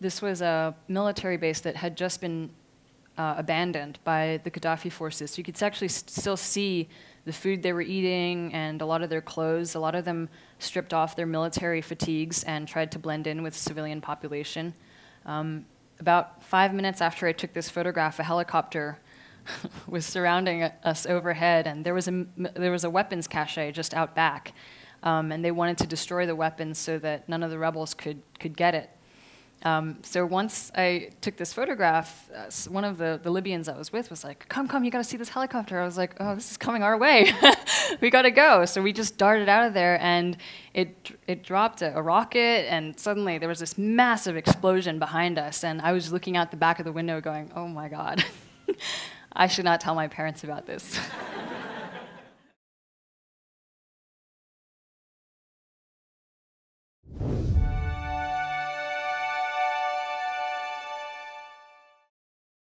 this was a military base that had just been uh, abandoned by the Gaddafi forces. So you could actually st still see the food they were eating and a lot of their clothes. A lot of them stripped off their military fatigues and tried to blend in with civilian population. Um, about five minutes after I took this photograph, a helicopter was surrounding us overhead, and there was a, there was a weapons cache just out back. Um, and they wanted to destroy the weapons so that none of the rebels could, could get it. Um, so once I took this photograph, uh, one of the, the Libyans I was with was like, come, come, you gotta see this helicopter. I was like, oh, this is coming our way. we gotta go. So we just darted out of there and it, it dropped a, a, rocket and suddenly there was this massive explosion behind us. And I was looking out the back of the window going, oh my God, I should not tell my parents about this.